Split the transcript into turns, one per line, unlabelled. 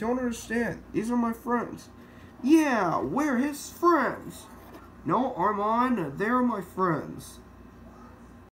don't understand. These are my friends. Yeah, we're his friends. No, Armand, they're my friends.